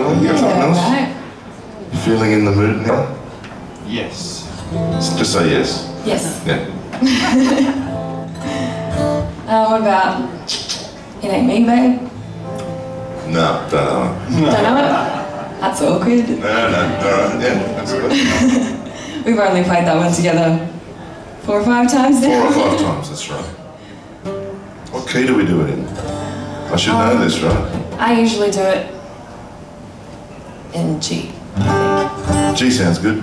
Nothing? You got something else? right. Feeling in the mood now? Yes. Just say yes. Yes. Yeah. Uh, what about It Ain't Me, Babe? No, don't know. Don't know it? That's awkward. No, no, alright, yeah, that's good. We've only played that one together four or five times now. Four or five times, that's right. What key do we do it in? I should know this, right? I usually do it G sounds good.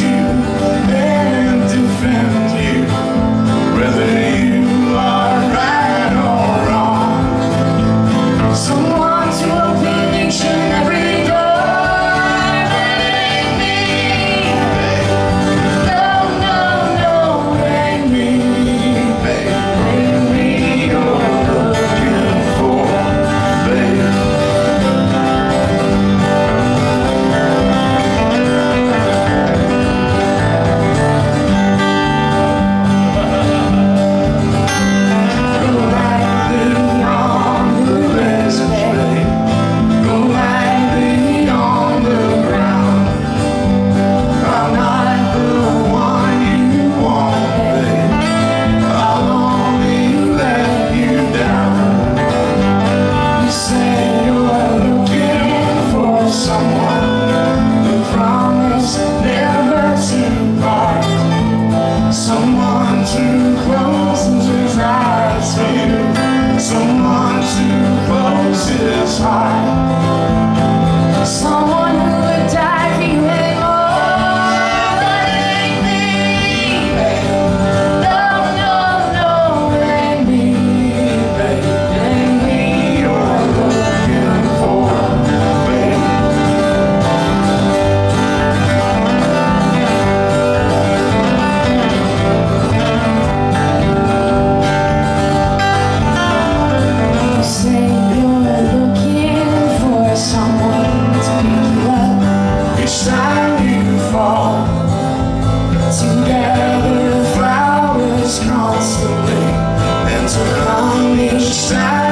you. side. around me.